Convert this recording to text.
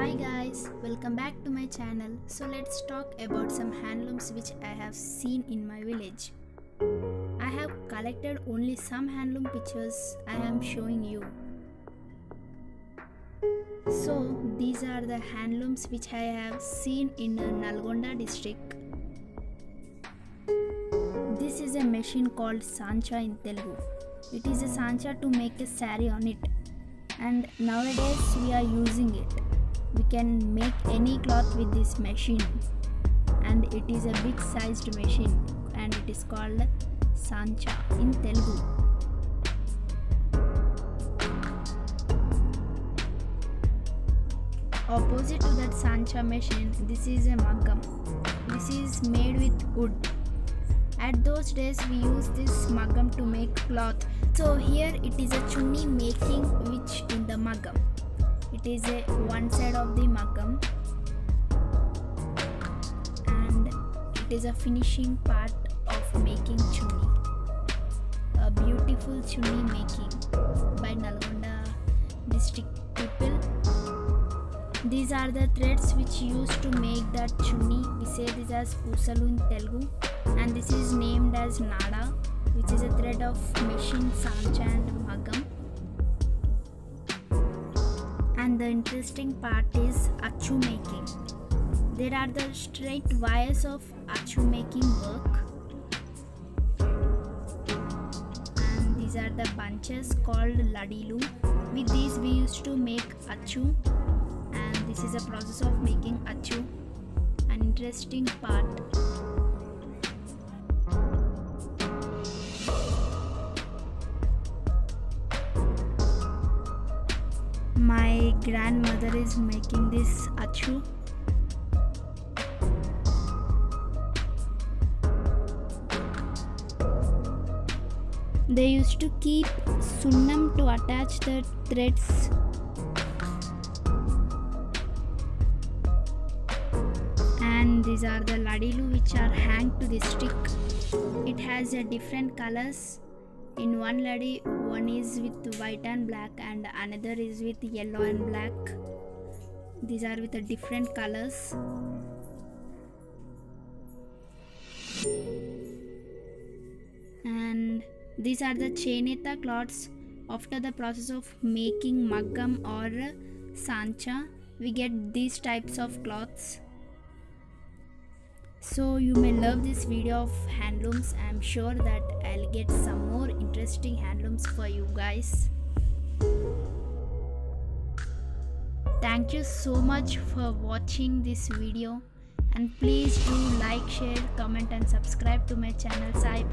Hi guys, welcome back to my channel. So let's talk about some handlooms which I have seen in my village. I have collected only some handloom pictures I am showing you. So these are the handlooms which I have seen in Nalgonda district. This is a machine called Sancha in Telugu. It is a Sancha to make a sari on it and nowadays we are using it we can make any cloth with this machine. And it is a big sized machine and it is called sancha in telugu. Opposite to that sancha machine this is a maggam. This is made with wood. At those days we use this maggam to make cloth. So here it is a chunni making which in the maggam it is a one side of the maggam and it is a finishing part of making chunni a beautiful chunni making by nalgonda district people. These are the threads which used to make that chunni we say this as pusalu in telugu. And this is named as nada which is a thread of machine sancha and maggam the interesting part is achu making. There are the straight wires of achu making work. And these are the bunches called ladilu. With these we used to make achu. And this is a process of making achu. An interesting part my grandmother is making this achu. They used to keep sunnam to attach the threads. And these are the ladilu which are hanged to the stick. It has a different colors in one lady one is with white and black and another is with yellow and black. These are with a different colors. And these are the cheneta cloths. After the process of making maggam or sancha we get these types of cloths so you may love this video of handlooms. I'm sure that i'll get some more interesting handlooms for you guys. Thank you so much for watching this video. And please do like share comment and subscribe to my channel sai